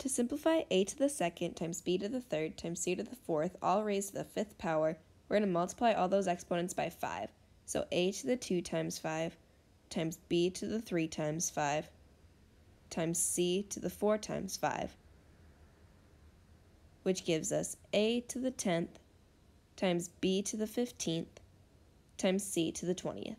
To simplify a to the second times b to the third times c to the fourth, all raised to the fifth power, we're going to multiply all those exponents by 5. So a to the 2 times 5 times b to the 3 times 5 times c to the 4 times 5, which gives us a to the 10th times b to the 15th times c to the 20th.